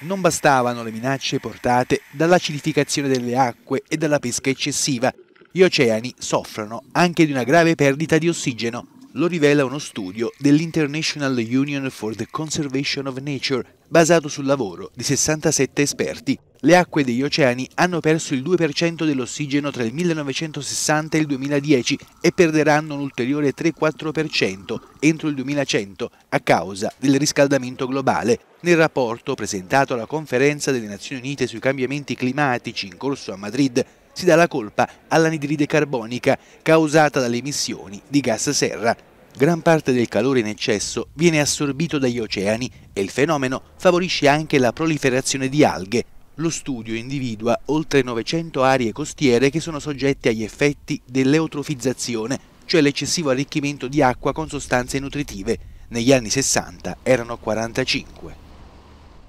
Non bastavano le minacce portate dall'acidificazione delle acque e dalla pesca eccessiva. Gli oceani soffrono anche di una grave perdita di ossigeno. Lo rivela uno studio dell'International Union for the Conservation of Nature, basato sul lavoro di 67 esperti. Le acque degli oceani hanno perso il 2% dell'ossigeno tra il 1960 e il 2010 e perderanno un ulteriore 3-4% entro il 2100 a causa del riscaldamento globale. Nel rapporto presentato alla conferenza delle Nazioni Unite sui cambiamenti climatici in corso a Madrid si dà la colpa all'anidride carbonica causata dalle emissioni di gas serra. Gran parte del calore in eccesso viene assorbito dagli oceani e il fenomeno favorisce anche la proliferazione di alghe. Lo studio individua oltre 900 aree costiere che sono soggette agli effetti dell'eutrofizzazione, cioè l'eccessivo arricchimento di acqua con sostanze nutritive. Negli anni 60 erano 45.